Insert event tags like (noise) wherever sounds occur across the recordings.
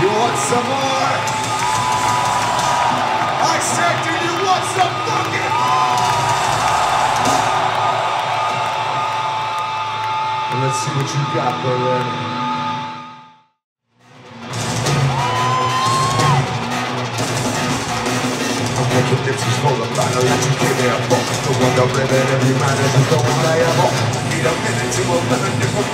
You want some more? I said, do you want some fucking more? And let's see what you got, Berlin. Conditions full of final educated, a book. The one that living every man is a stone I so reliable. Need a minute to a different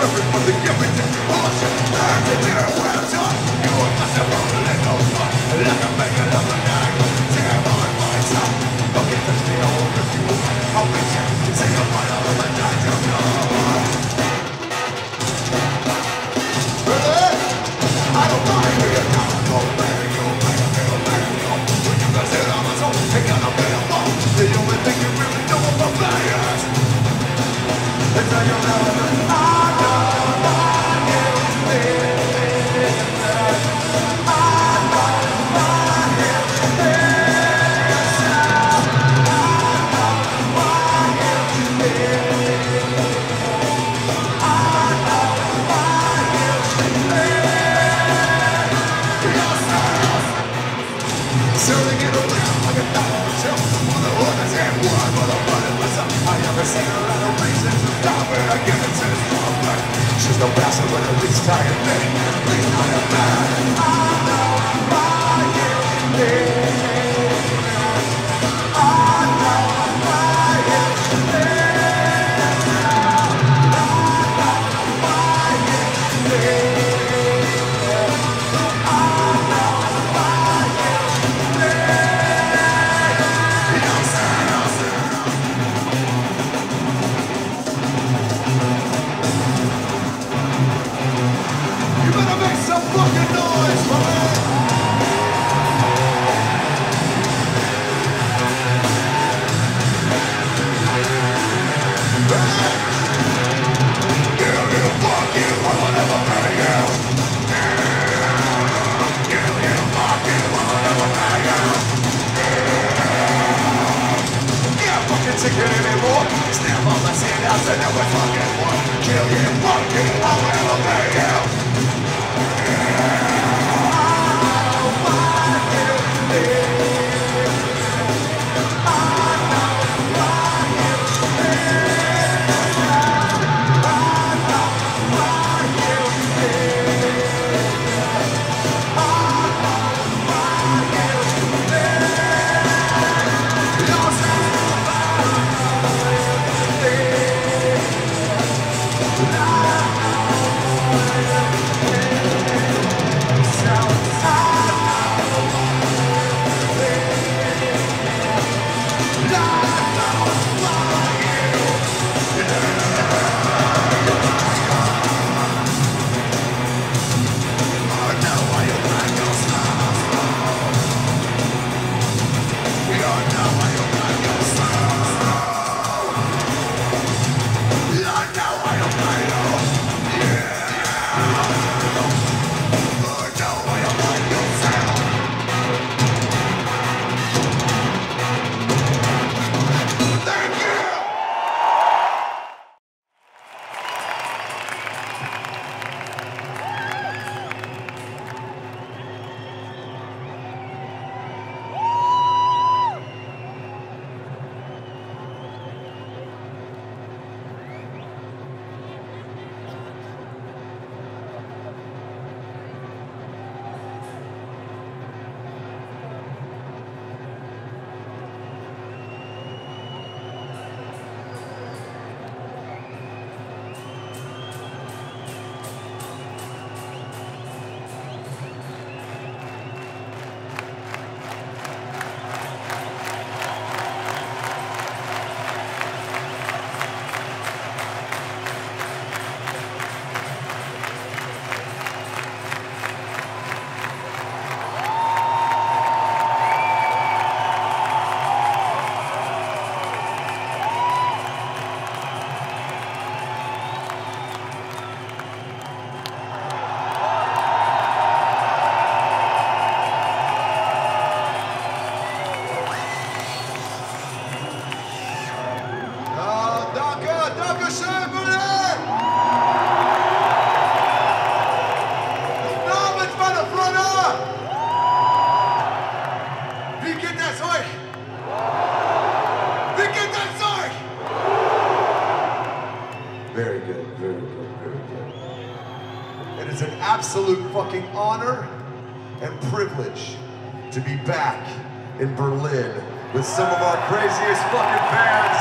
Berlin with some of our craziest fucking fans.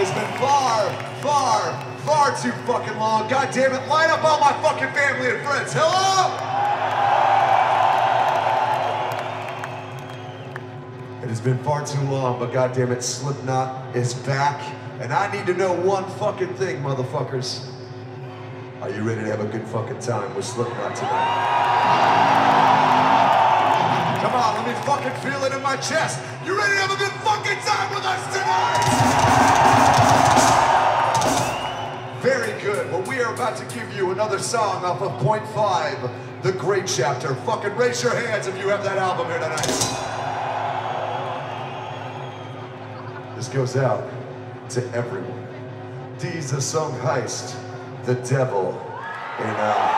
It's been far, far, far too fucking long. God damn it, line up all my fucking family and friends. Hello? It has been far too long, but God damn it, Slipknot is back. And I need to know one fucking thing, motherfuckers. Are you ready to have a good fucking time with Slipknot tonight? Let feel it in my chest. You ready to have a good fucking time with us tonight? Very good. Well, we are about to give you another song off of Point Five, The Gray Chapter. Fucking raise your hands if you have that album here tonight. This goes out to everyone. D's the song Heist, The Devil in uh,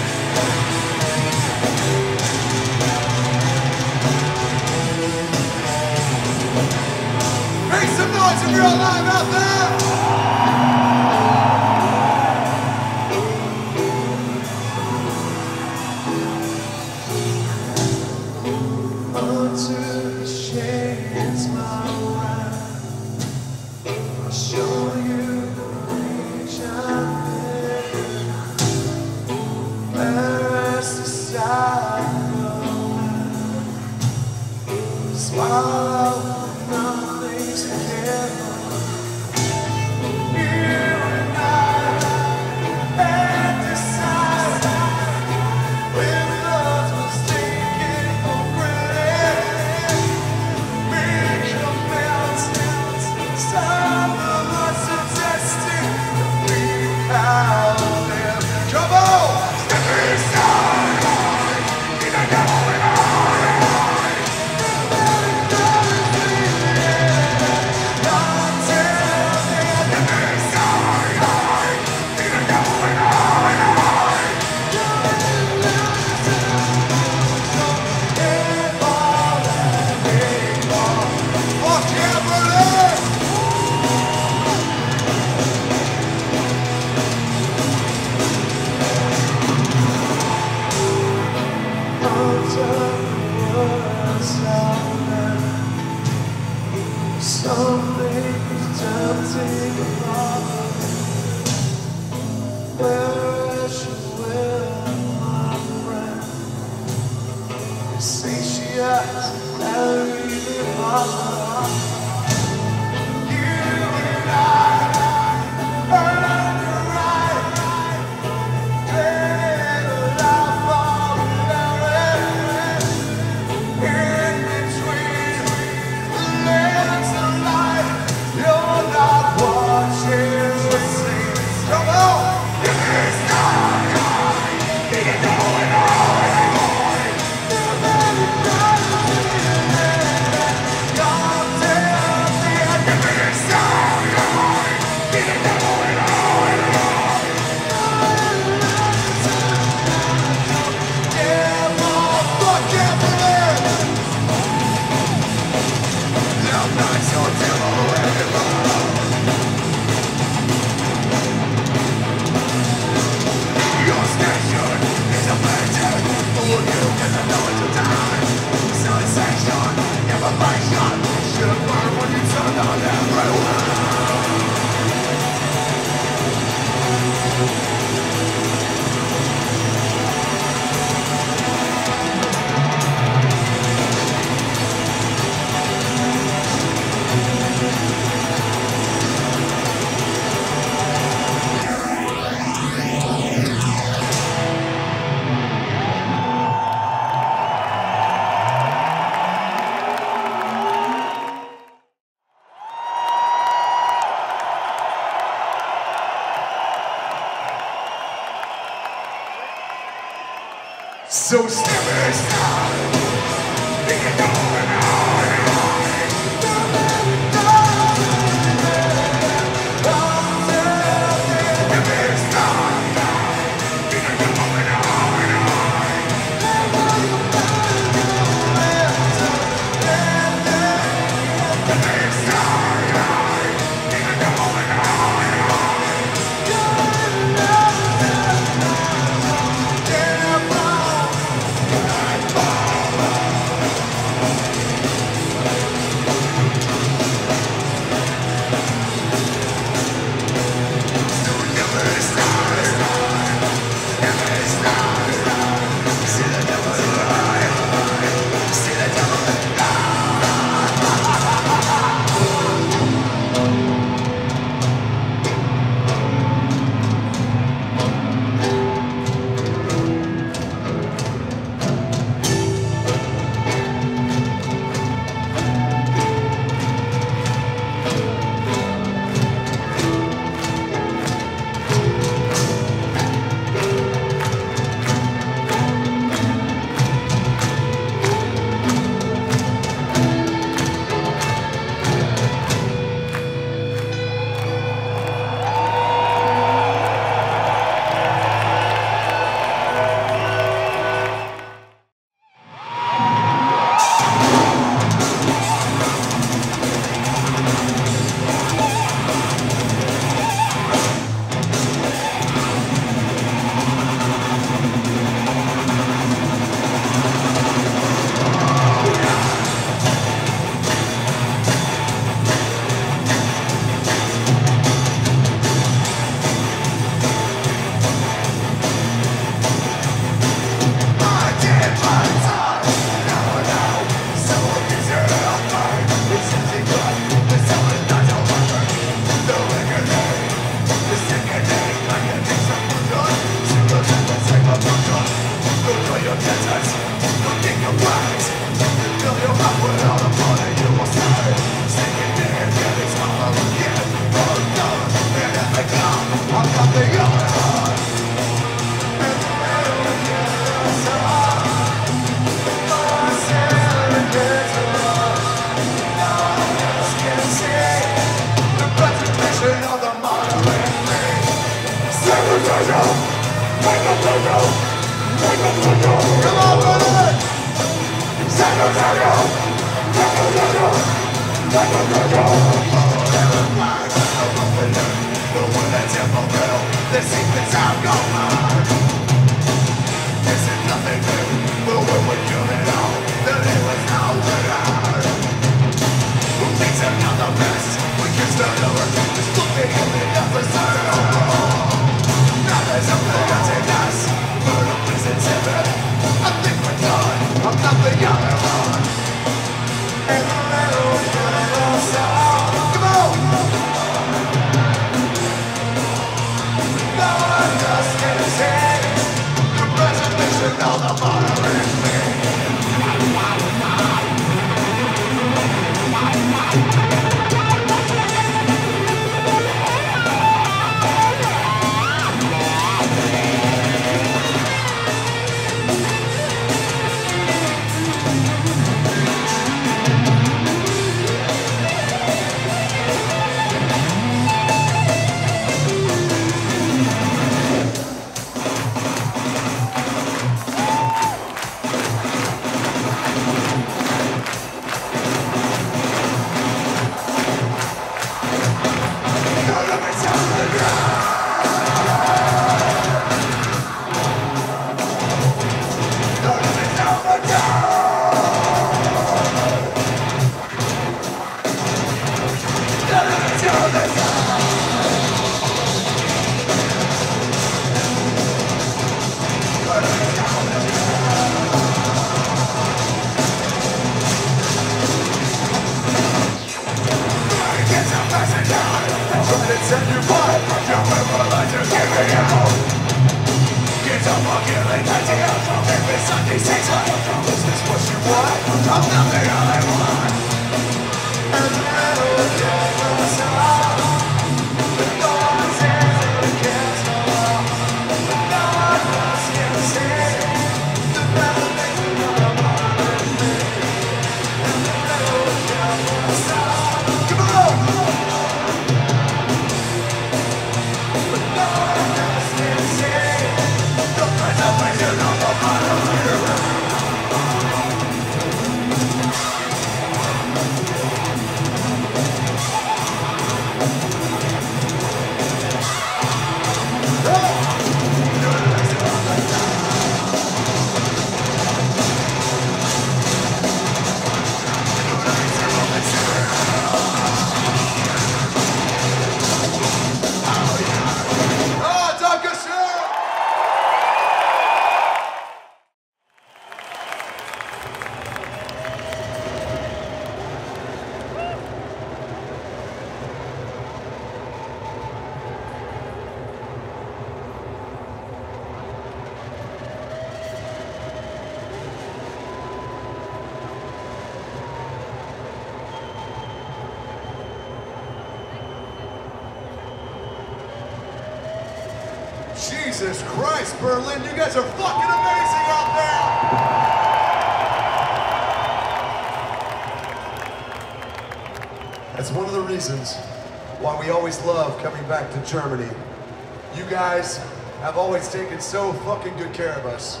Have always taken so fucking good care of us.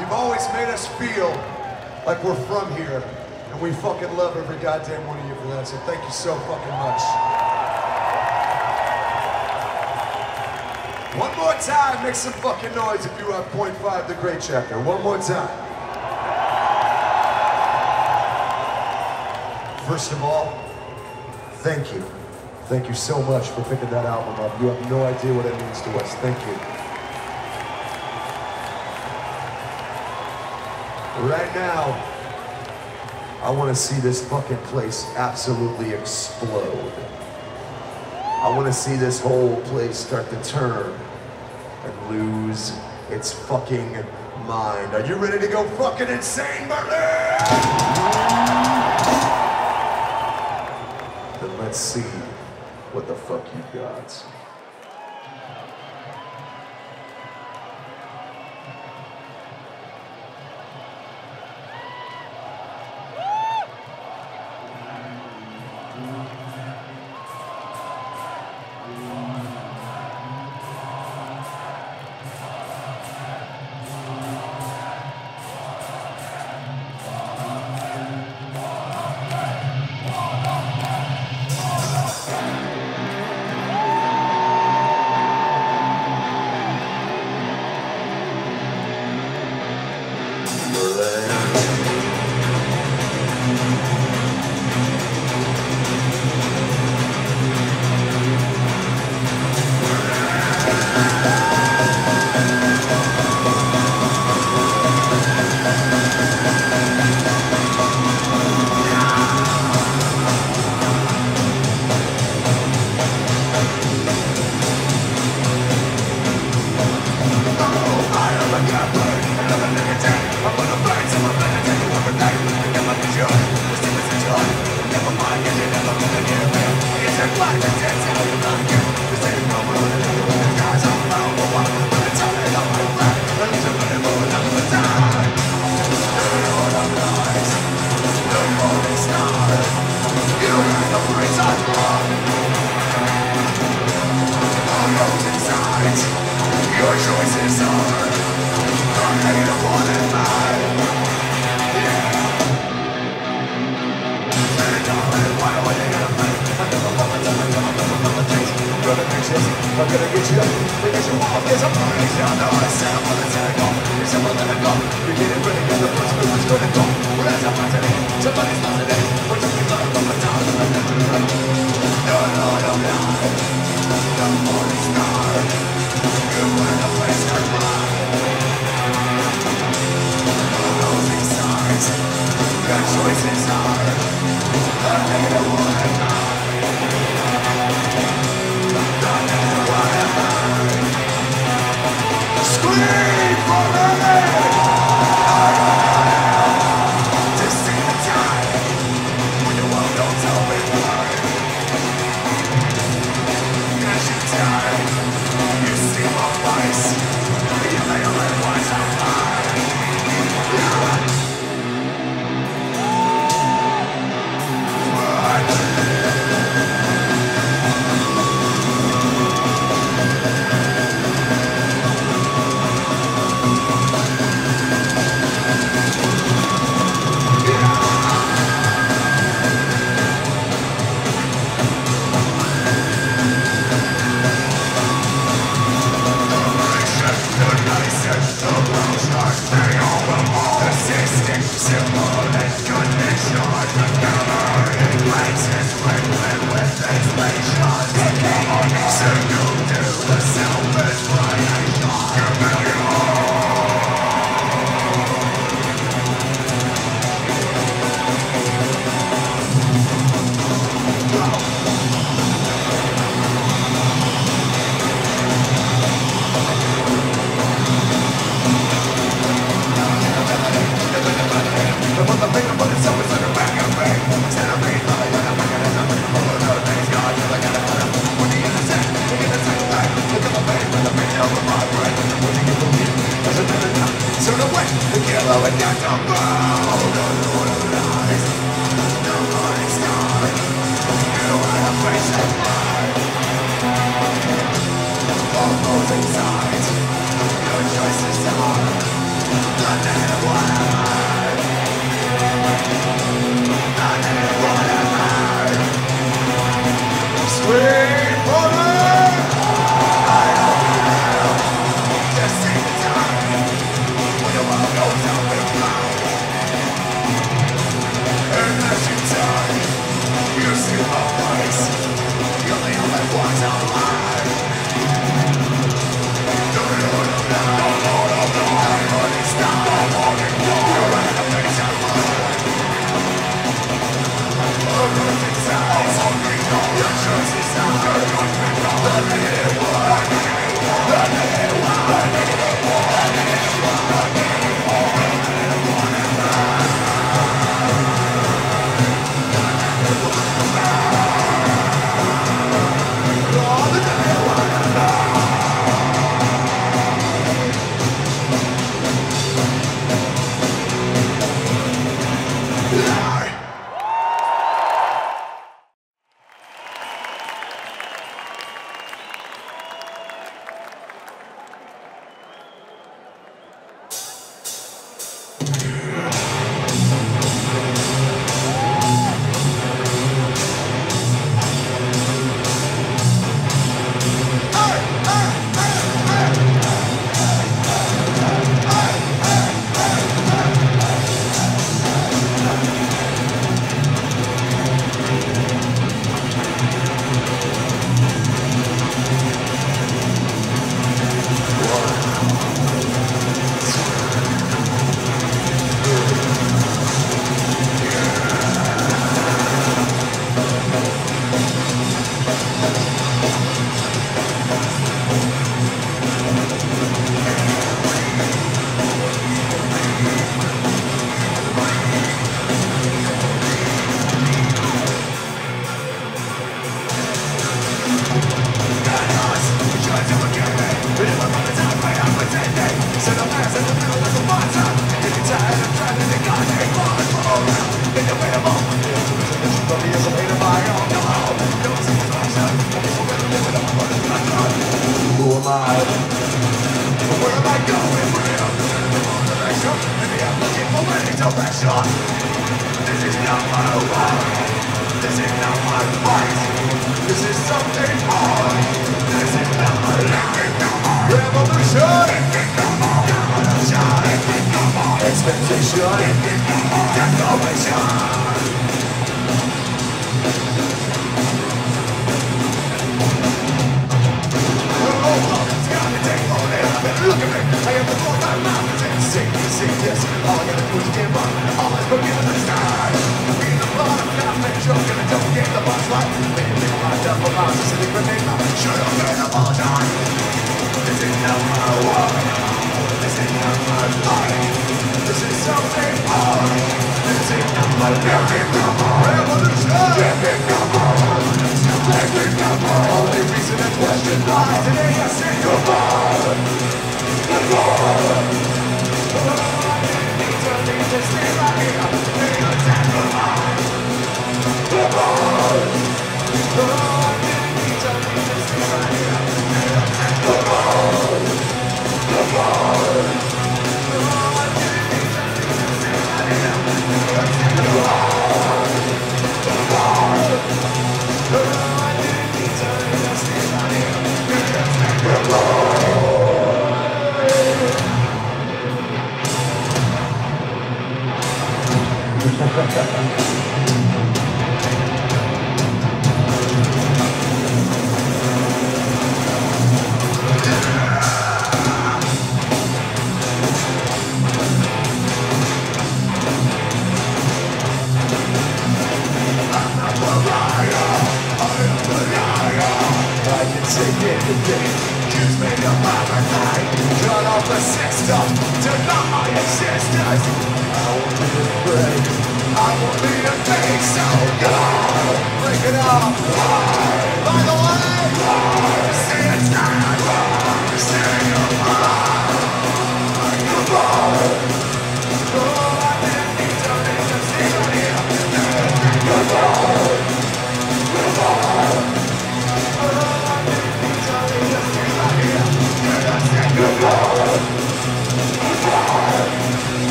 You've always made us feel like we're from here, and we fucking love every goddamn one of you for that, so thank you so fucking much. One more time, make some fucking noise if you have point five, the gray chapter. One more time. First of all, thank you. Thank you so much for picking that album up. You have no idea what it means to us. Thank you. Right now, I want to see this fucking place absolutely explode. I want to see this whole place start to turn and lose its fucking mind. Are you ready to go fucking insane, Berlin? Then let's see what the fuck you got.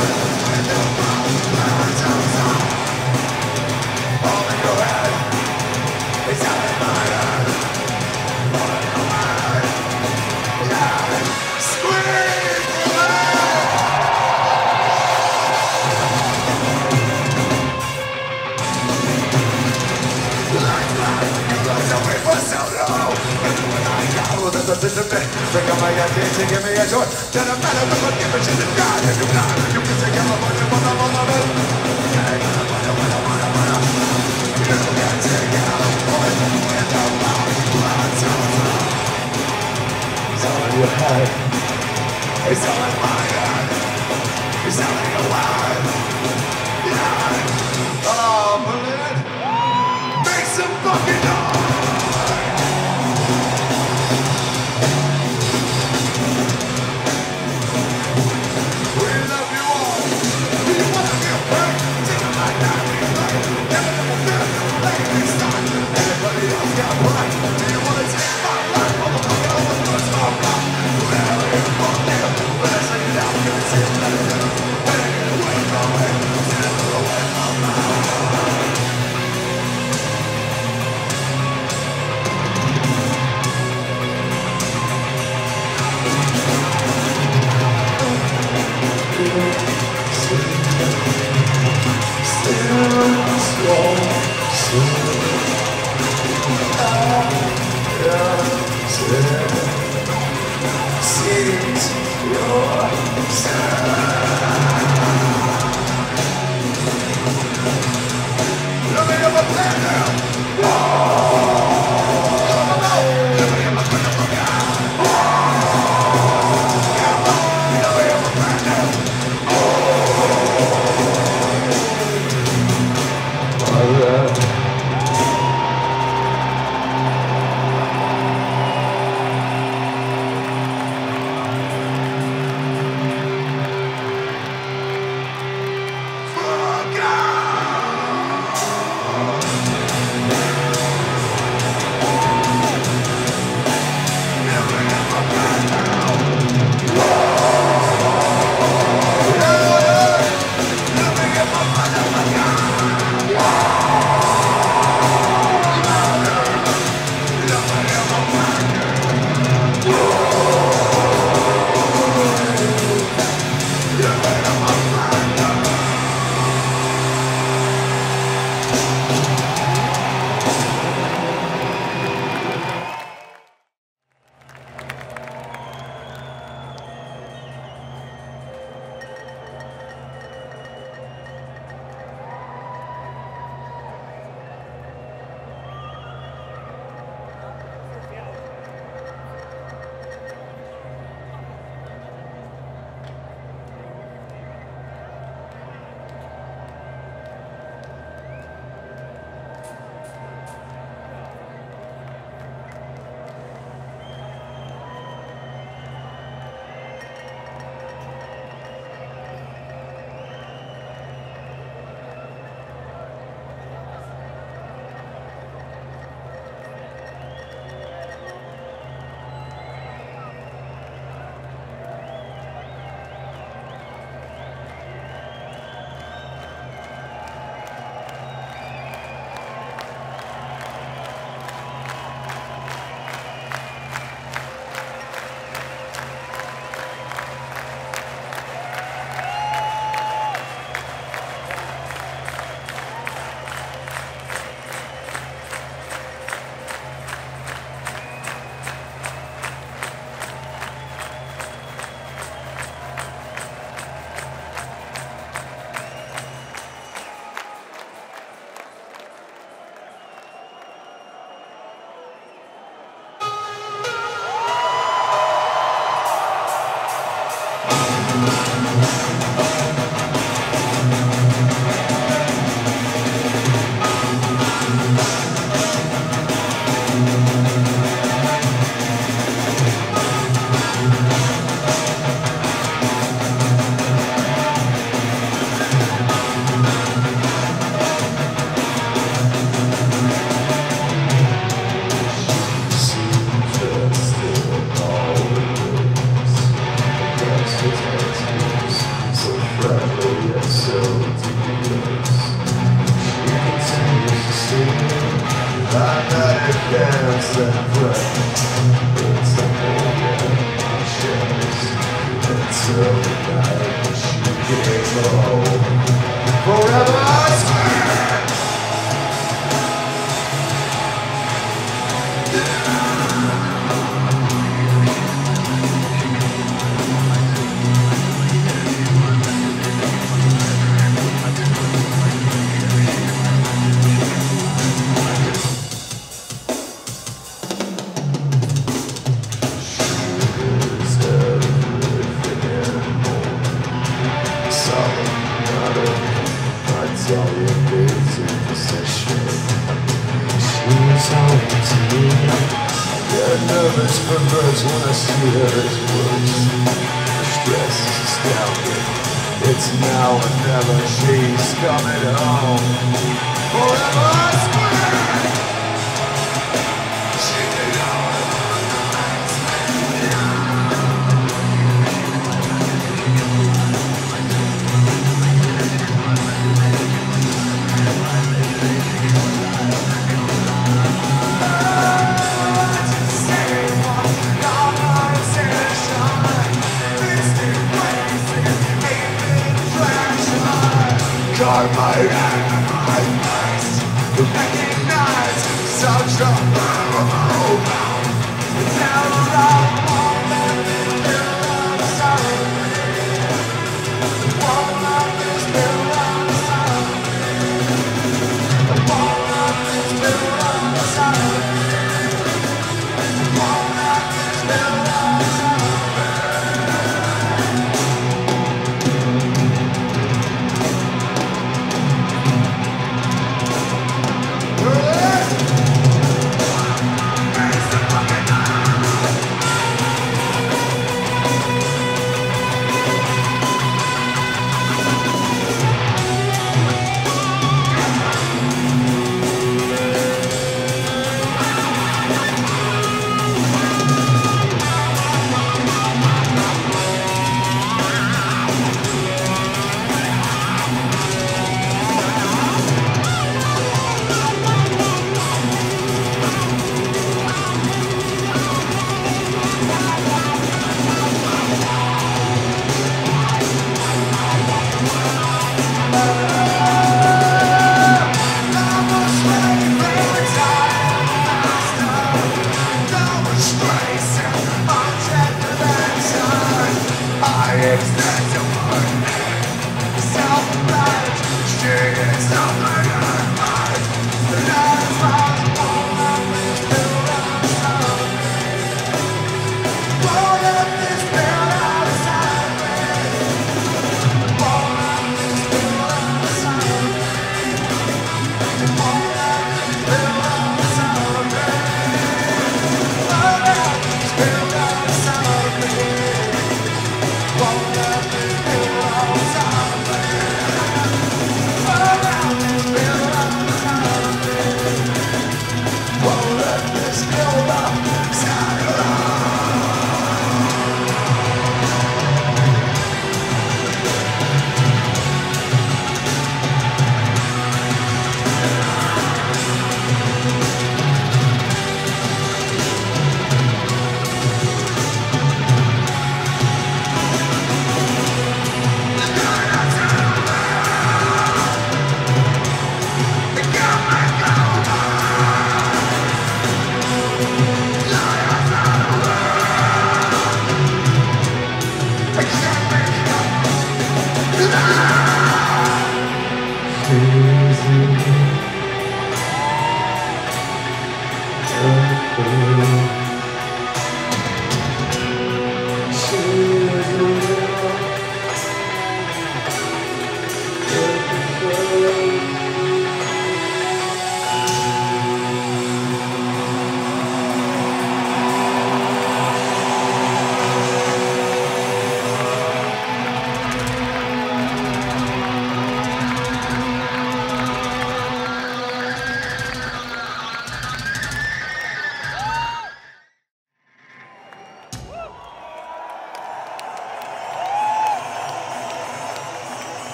Thank you. the bit of. Bring up my give me a choice. Doesn't matter my give is in God. If you not, you can say I'm a bunch of mother, mother, mother. It's all in. It's all in my heart. Seems your sound until the night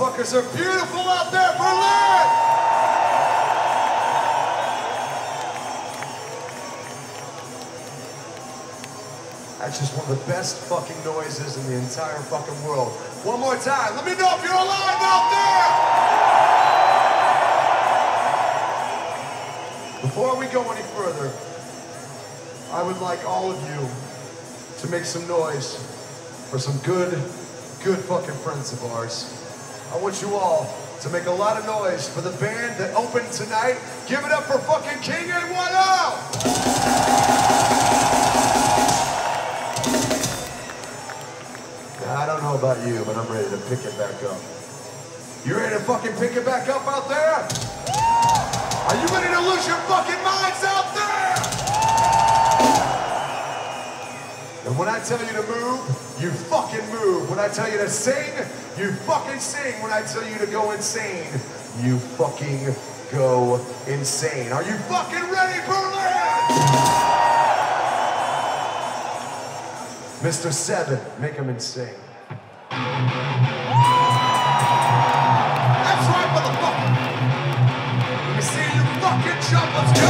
motherfuckers are beautiful out there, Berlin! That's just one of the best fucking noises in the entire fucking world. One more time. Let me know if you're alive out there! Before we go any further, I would like all of you to make some noise for some good, good fucking friends of ours. I want you all to make a lot of noise for the band that opened tonight. Give it up for fucking King and What I don't know about you, but I'm ready to pick it back up. You ready to fucking pick it back up out there? Are you ready to lose your fucking minds out there? And when I tell you to move, you fucking move. When I tell you to sing, you fucking sing. When I tell you to go insane, you fucking go insane. Are you fucking ready, Berlin? Mr. Seven, make him insane. That's right, motherfucker. Let me see you fucking jump. Let's go.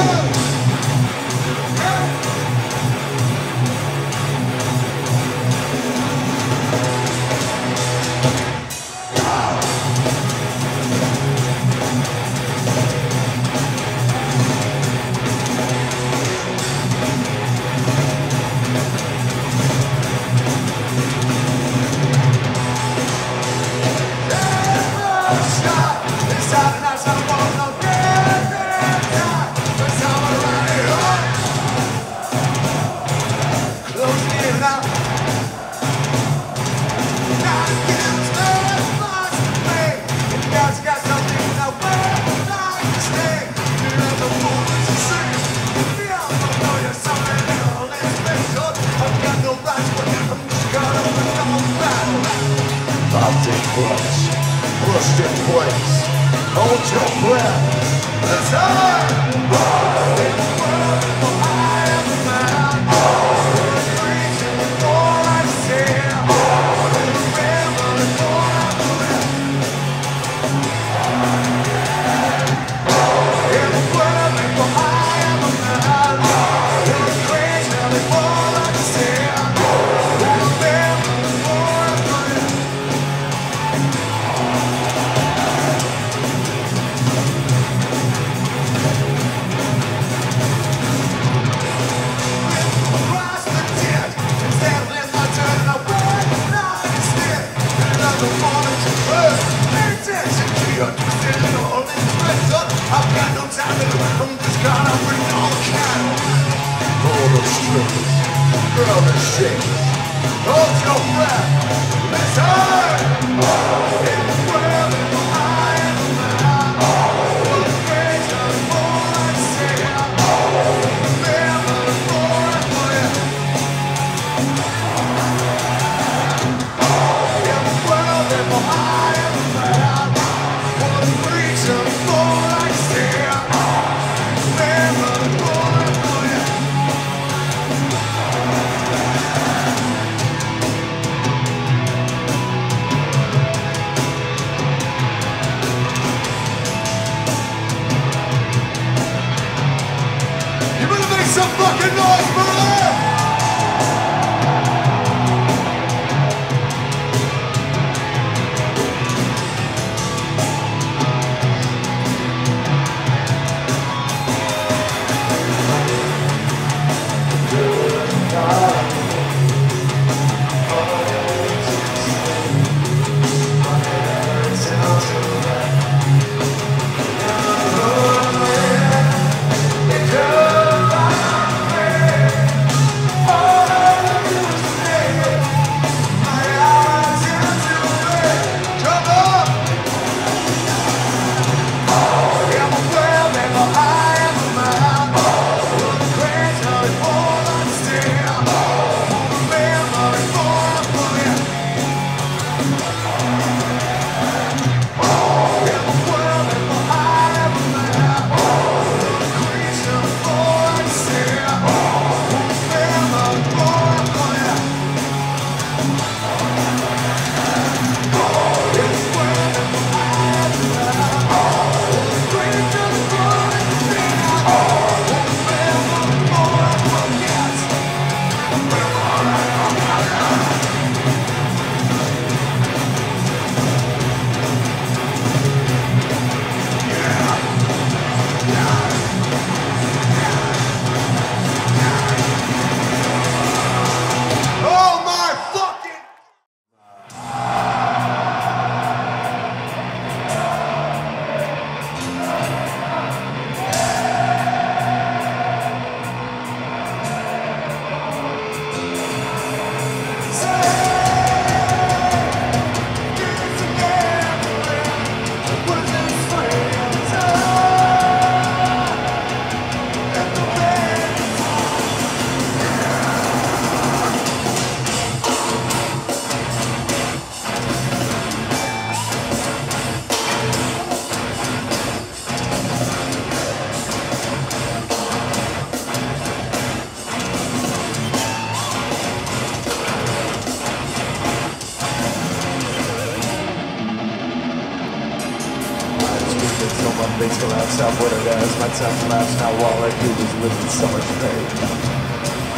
Out what it time collapse now all I do is live in so much pain.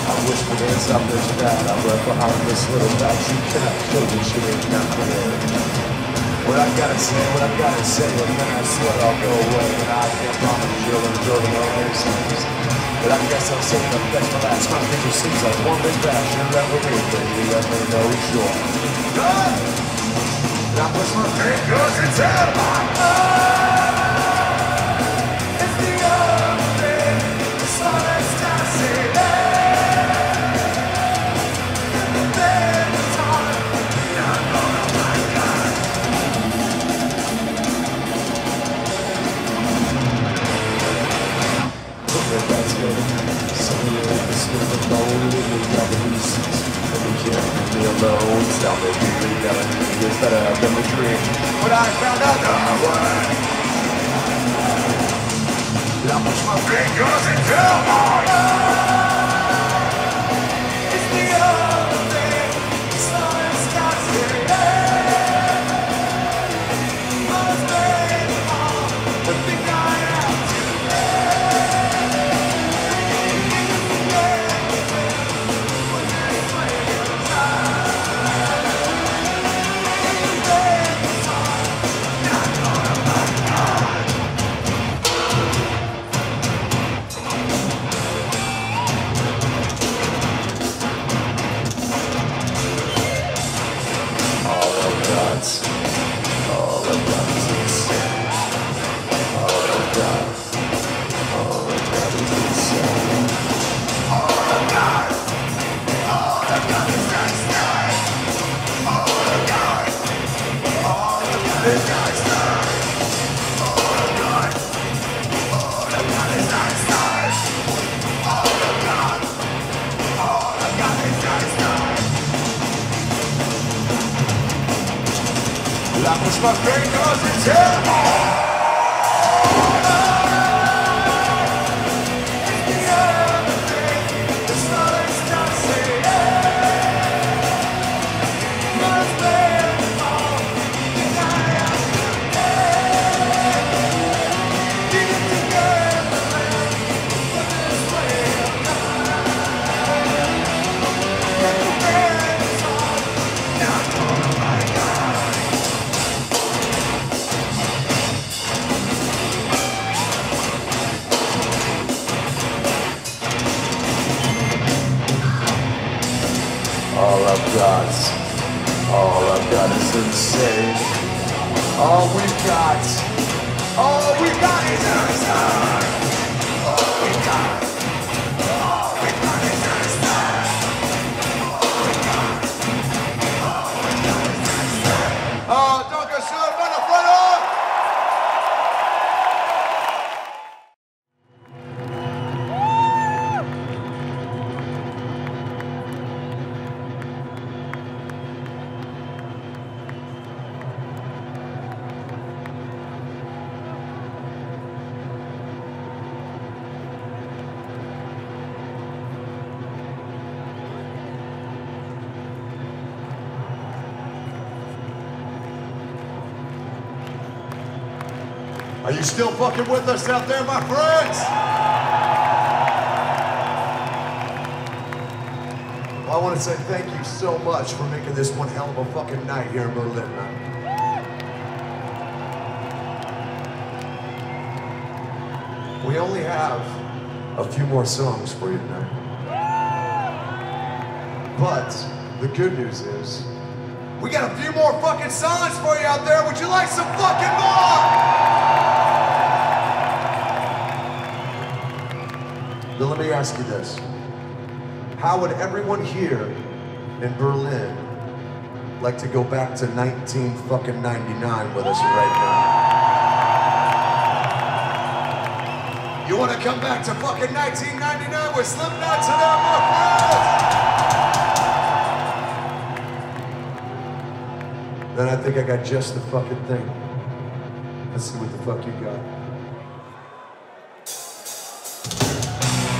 I whisper this, I wish that I left behind this little backseat cat children she ain't not clear. What I gotta say, what I gotta say, and then I swear I'll go away. And I can't promise you'll enjoy the moments. But I guess I'll save the best for last. My fingers seems like one big bash. You're never me, baby, let me know sure. Good! And I push my fingers into my heart. Let me alone. Really gotta need is better than the dream. But I found out the way. I push my fingers into my It's I push my fingers into I've all I've got is insane. All we've got, all we've got is insane. You still fucking with us out there, my friends? Well, I want to say thank you so much for making this one hell of a fucking night here in Berlin. We only have a few more songs for you tonight. But the good news is, we got a few more fucking songs for you out there. Would you like some fucking more? Let me ask you this. How would everyone here in Berlin like to go back to 19 fucking 99 with us right now? You want to come back to fucking 1999 with Slipknot to them, my friends? Then I think I got just the fucking thing. Let's see what the fuck you got.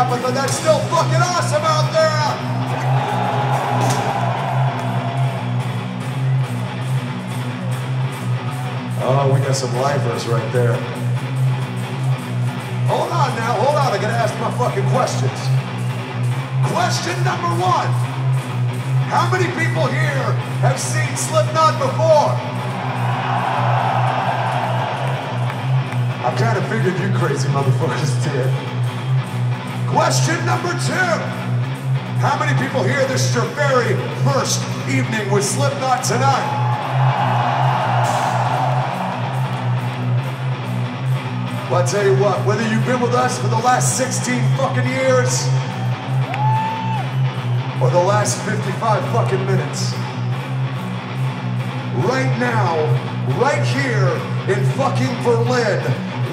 happened, but that's still fucking awesome out there! Oh, we got some lifers right there. Hold on now, hold on, I gotta ask my fucking questions. Question number one. How many people here have seen Slipknot before? I kind of figured you crazy motherfuckers did. Question number two. How many people here, this is your very first evening with Slipknot tonight? Well, I tell you what, whether you've been with us for the last 16 fucking years or the last 55 fucking minutes, right now, right here in fucking Berlin,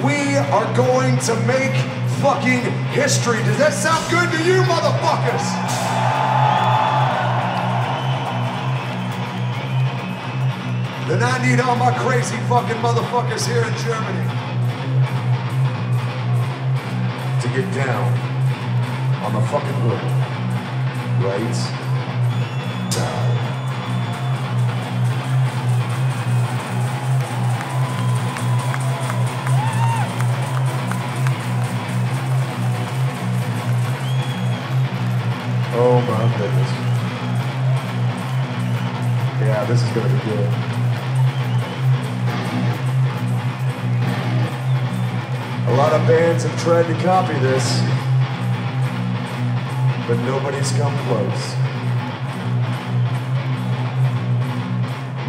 we are going to make fucking history. Does that sound good to you, motherfuckers? Then I need all my crazy fucking motherfuckers here in Germany to get down on the fucking hood. right lot of bands have tried to copy this, but nobody's come close.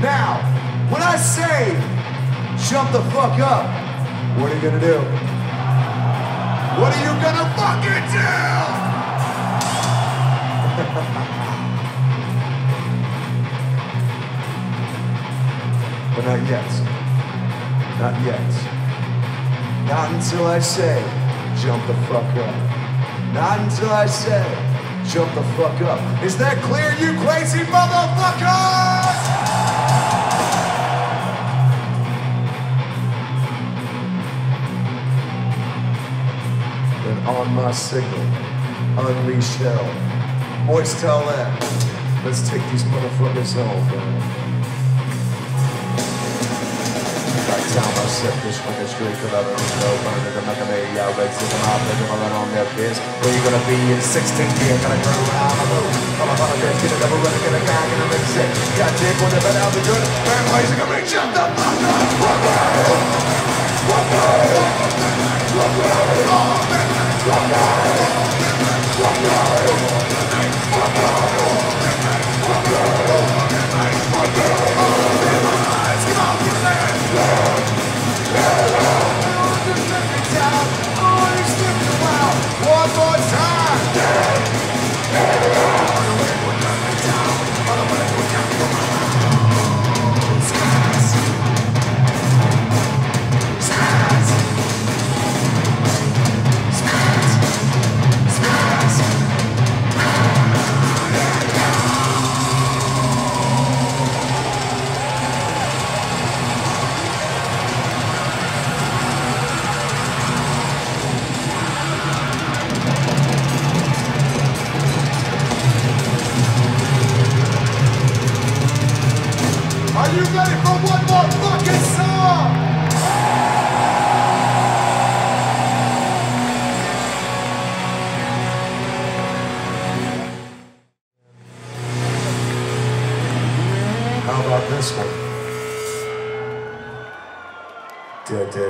Now, when I say jump the fuck up, what are you gonna do? What are you gonna fucking do? (laughs) but not yet. Not yet. Not until I say, jump the fuck up. Not until I say, jump the fuck up. Is that clear, you crazy motherfuckers? Then on my signal, unleash hell. Boys tell them, let's take these motherfuckers home, man. Myself this fucking straight cause I don't know Burning them like a me, I read to out Making my run on their biz Where you gonna be in 16 years? Gonna turn around the road All about a bitch, get a double running, get a gang, get a ring sick Got dick better, I'll be good. Boys, you be jumped up, fuck up One more time!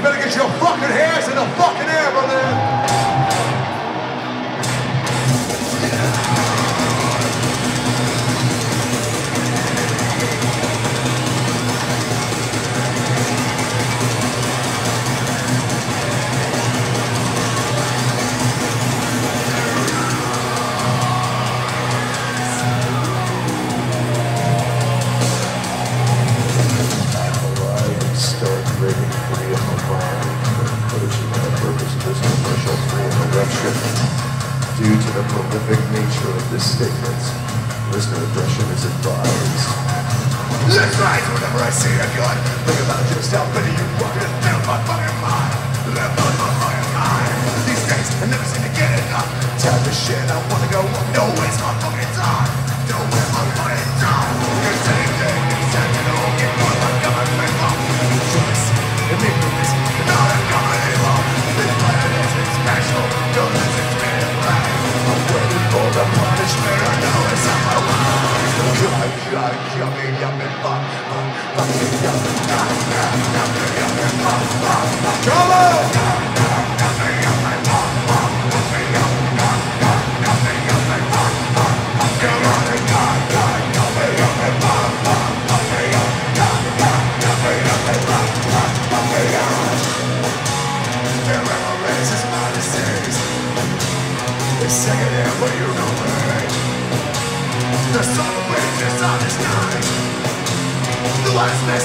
You better get your fucking hands in the fucking air, brother! Pushing my purpose of this commercial free of. Due to the prolific nature of this statement, listener aggression is advised. This right whenever I see a gun. Think about just how many you fucking fill my fucking mind. Live on my fucking mind. These days, I never seem to get enough. Time to shit, I wanna go. No waste my fuck, last man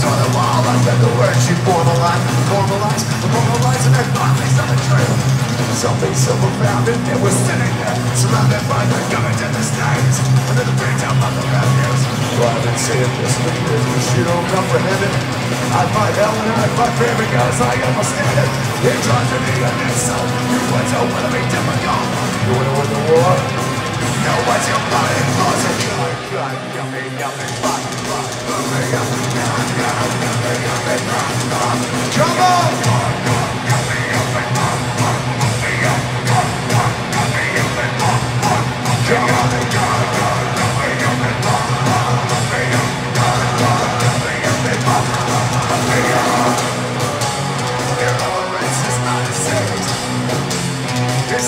on other wall I read the words you formalize Formalize, formalize and finally something true Something so profound and it was sitting there Surrounded by the government and the states then the breakdown of the refuge well, I've been saying this for years, but you don't comprehend it I fight hell and I fight fear because I understand it It drives to me an insult You went to will be difficult You wanna win the war? No, what's your body and God, God, yummy, yummy, fuck, fuck, yummy, yummy, yummy, yummy, yummy, yummy, Come on!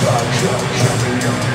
Here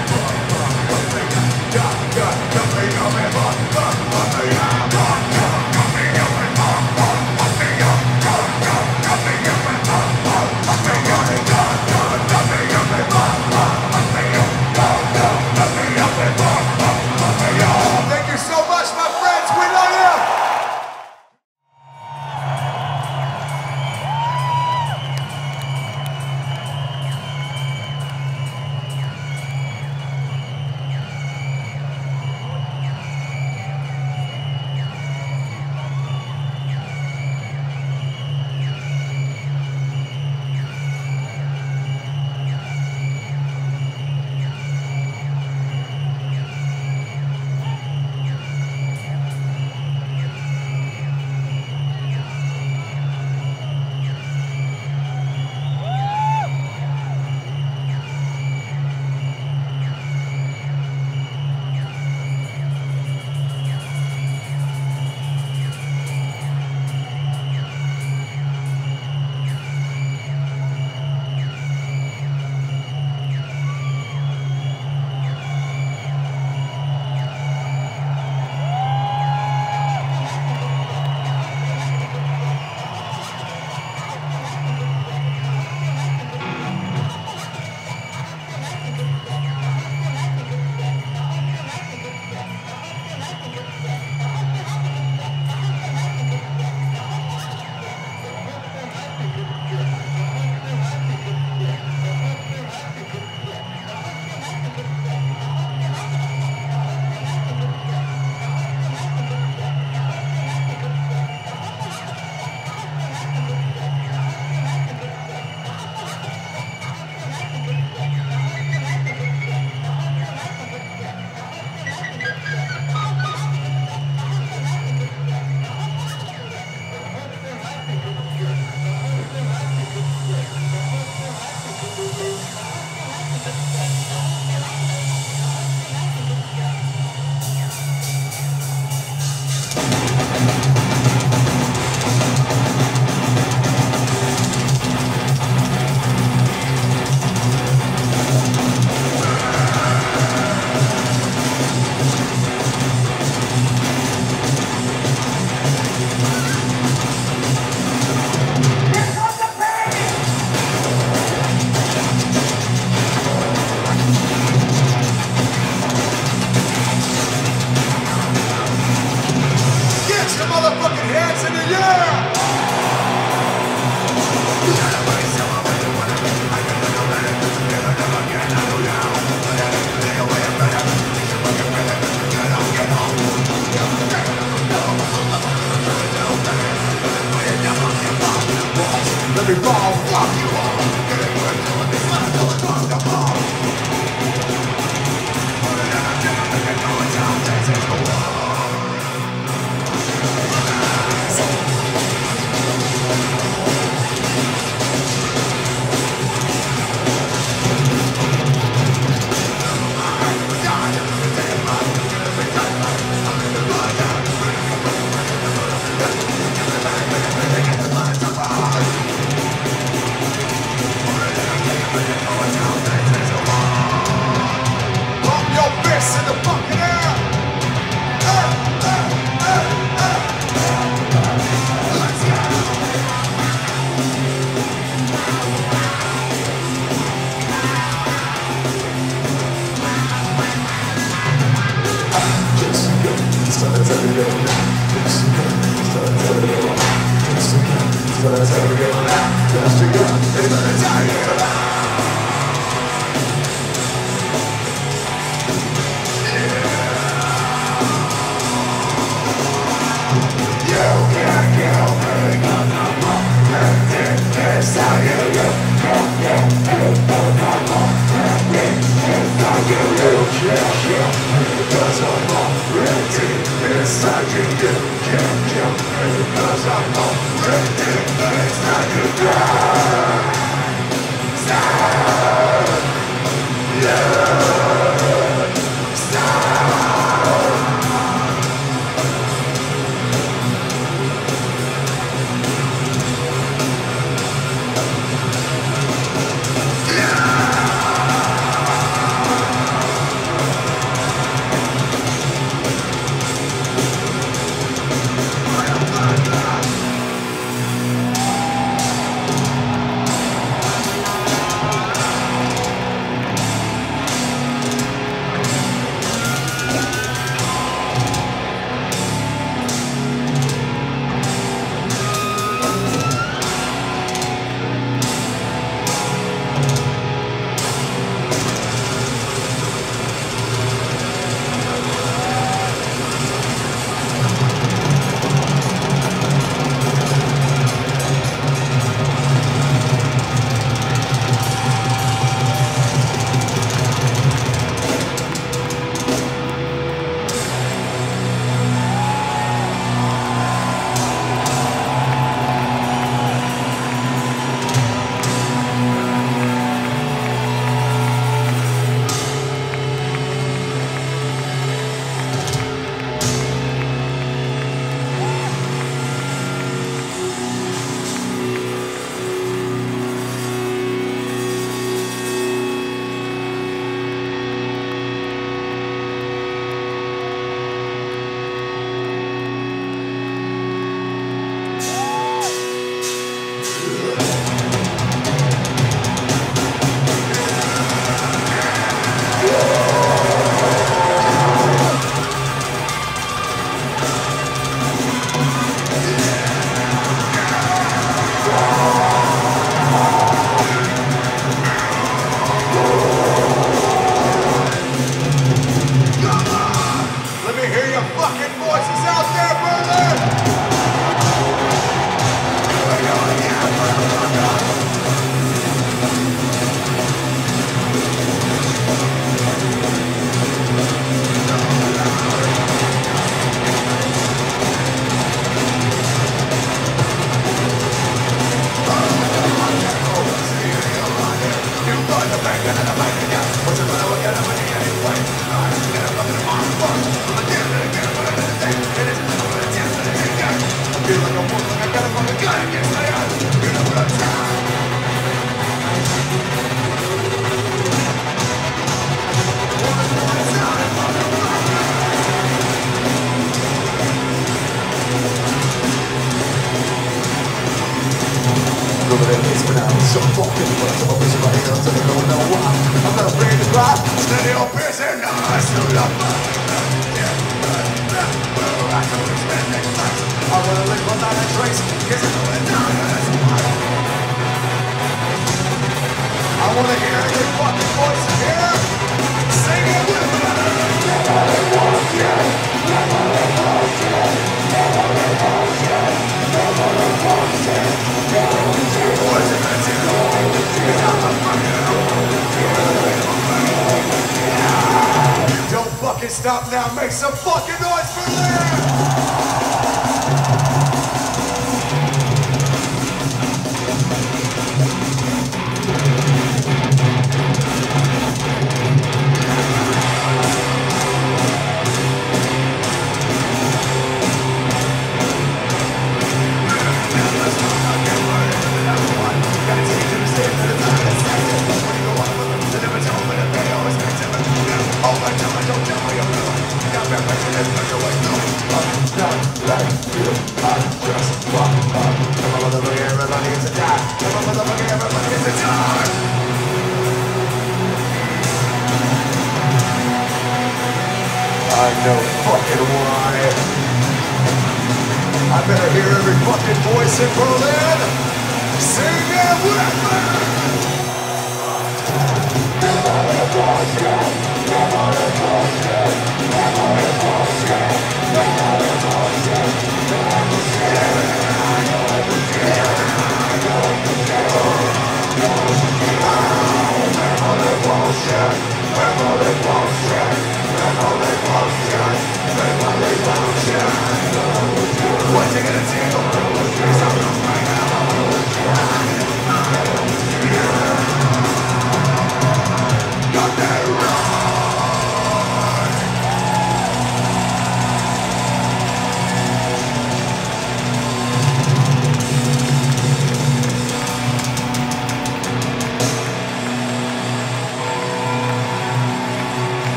It's a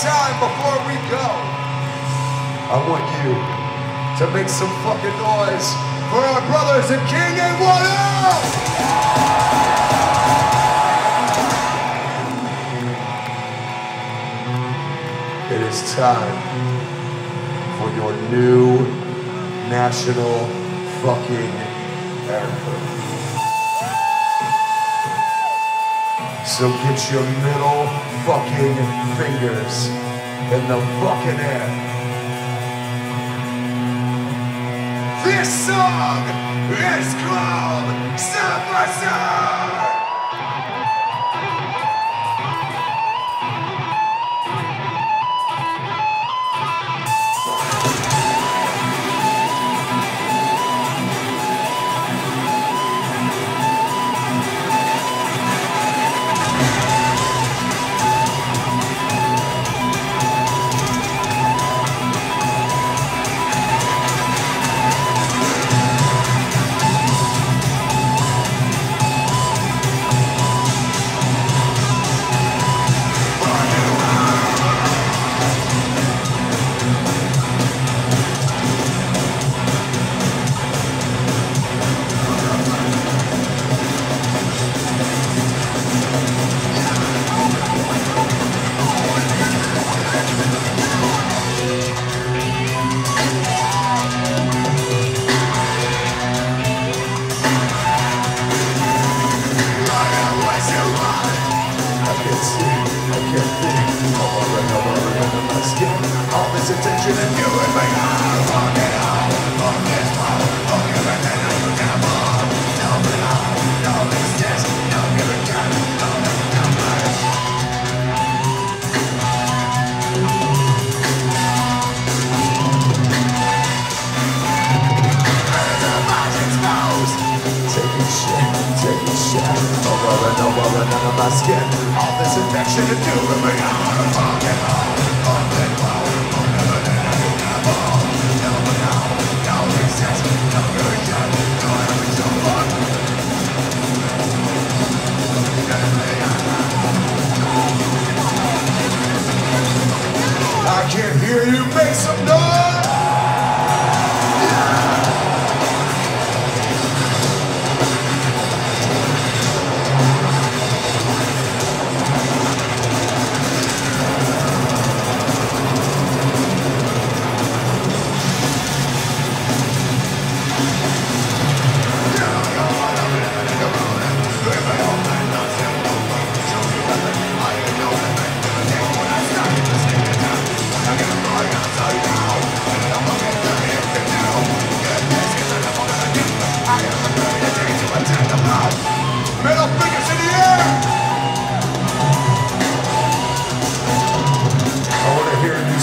time before we go, I want you to make some fucking noise for our brothers in King and Water! It is time for your new national fucking anthem. So get your middle fucking fingers in the fucking air. This song is called Suffer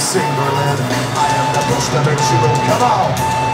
sing Berlin. I am the Bush, the you shoe, come on.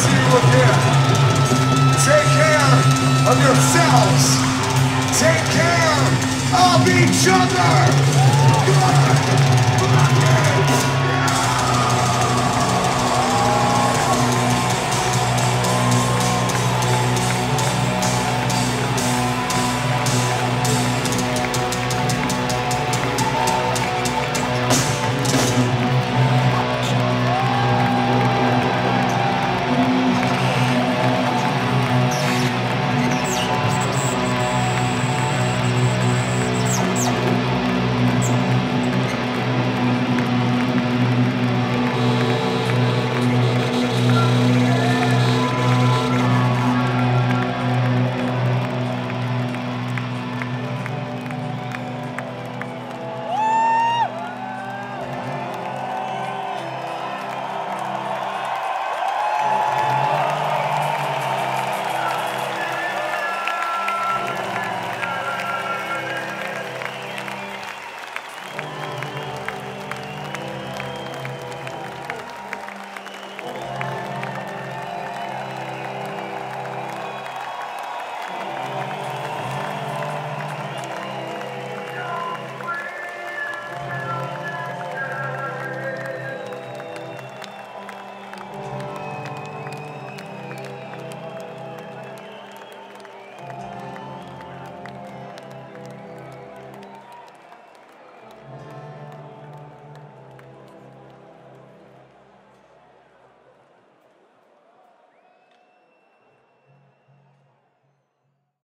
See you again. Take care of yourselves. Take care of each other.